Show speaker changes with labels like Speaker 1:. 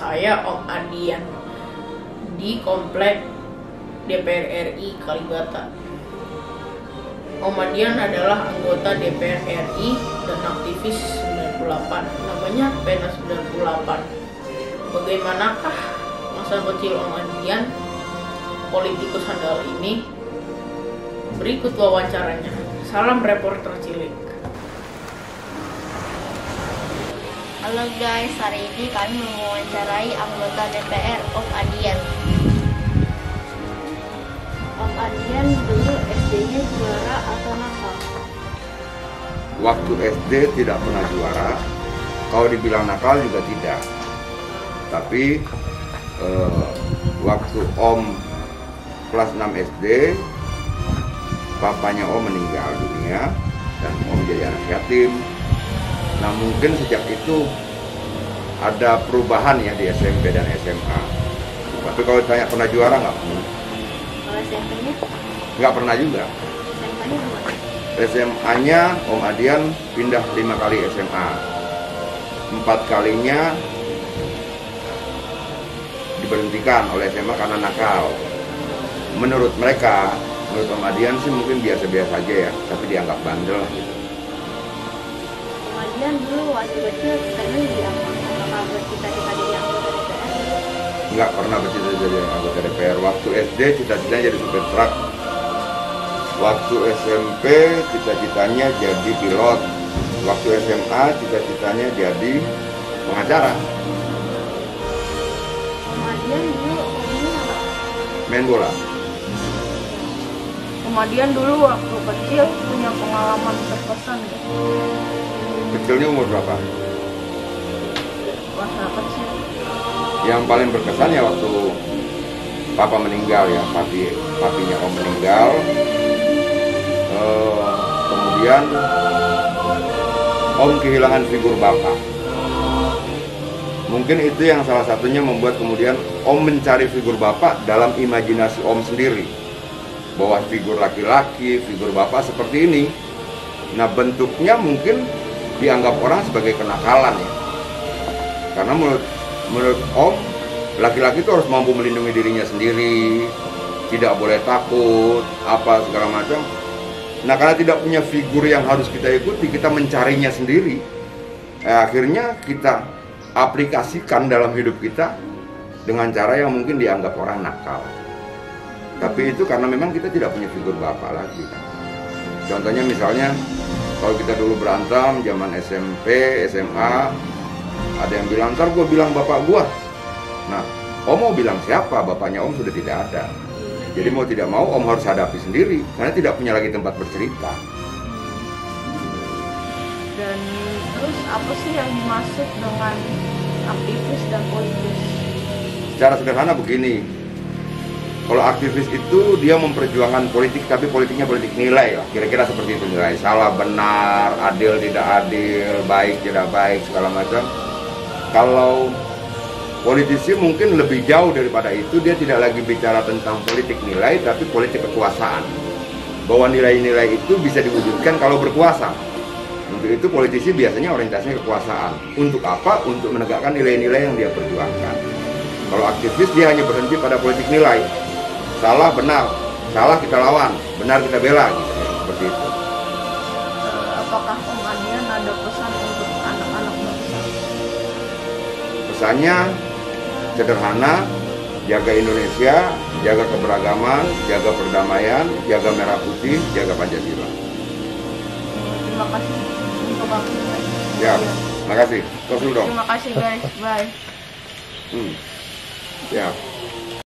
Speaker 1: Adian di komplek DPR RI Kalibata. Om Adian adalah anggota DPR RI dan aktivis 98, namanya Pena 98. Bagaimanakah masa kecil Om Adian, politikus handal ini? Berikut wawancaranya. Salam reporter cilik.
Speaker 2: Halo guys, hari ini kami mewawancarai anggota DPR Om Adian. Om Adian dulu SD-nya juara atau nakal?
Speaker 3: Waktu SD tidak pernah juara, kalau dibilang nakal juga tidak. Tapi eh, waktu Om kelas 6 SD, papanya Om meninggal dunia dan Om jadi anak yatim. Nah mungkin sejak itu ada perubahan ya di SMP dan SMA. Tapi kalau ditanya pernah juara nggak.
Speaker 2: Kalau SMP-nya?
Speaker 3: Nggak pernah juga. SMA-nya Om Adian pindah lima kali SMA. Empat kalinya diberhentikan oleh SMA karena nakal. Menurut mereka, menurut Om Adian sih mungkin biasa-biasa aja ya, tapi dianggap bandel gitu.
Speaker 2: Om Adian dulu waktu kecil pengen jadi apa? Apakah bercita-cita jadi anggota DPR?
Speaker 3: Nggak pernah bercita-cita jadi anggota DPR. Waktu SD cita-citanya jadi supir truk. Waktu SMP cita-citanya jadi pilot. Waktu SMA cita-citanya jadi pengacara,
Speaker 2: Om Adian dulu apa?
Speaker 3: main bola.
Speaker 1: Kemudian dulu waktu kecil punya pengalaman terkesan ya?
Speaker 3: Kecilnya umur berapa? Yang paling berkesan ya waktu papa meninggal ya, papi papinya om meninggal. Eh, kemudian om kehilangan figur bapak. Mungkin itu yang salah satunya membuat kemudian om mencari figur bapak dalam imajinasi om sendiri. Bahwa figur laki-laki, figur bapak seperti ini. Nah bentuknya mungkin dianggap orang sebagai kenakalan ya. Karena menurut menurut Om, laki-laki itu harus mampu melindungi dirinya sendiri, tidak boleh takut, apa segala macam. Nah, karena tidak punya figur yang harus kita ikuti, kita mencarinya sendiri. Eh, akhirnya kita aplikasikan dalam hidup kita dengan cara yang mungkin dianggap orang nakal. Tapi itu karena memang kita tidak punya figur bapak lagi kan. Contohnya misalnya kalau kita dulu berantem zaman SMP, SMA, ada yang bilang ntar gue bilang bapak gue. Nah, Om mau bilang siapa? Bapaknya Om sudah tidak ada. Jadi mau tidak mau Om harus hadapi sendiri karena tidak punya lagi tempat bercerita.
Speaker 1: Dan terus apa sih yang dimaksud dengan aktivis dan politikus?
Speaker 3: Secara sederhana begini, kalau aktivis itu dia memperjuangkan politik tapi politiknya politik nilai lah. Kira-kira seperti itu nilai salah benar adil tidak adil baik tidak baik segala macam. Kalau politisi mungkin lebih jauh daripada itu dia tidak lagi bicara tentang politik nilai tapi politik kekuasaan. Bahwa nilai-nilai itu bisa diwujudkan kalau berkuasa. Untuk itu politisi biasanya orientasinya kekuasaan. Untuk apa? Untuk menegakkan nilai-nilai yang dia perjuangkan. Kalau aktivis dia hanya berhenti pada politik nilai salah benar salah kita lawan benar kita bela gitu seperti itu
Speaker 1: Eh, apakah Om Adian ada pesan untuk anak-anak bangsa?
Speaker 3: pesannya sederhana jaga Indonesia jaga keberagaman jaga perdamaian jaga merah putih jaga Pancasila
Speaker 1: Terima kasih untuk waktunya.
Speaker 3: ya dulu dong
Speaker 1: Terima kasih guys. Bye.
Speaker 3: hmm. ya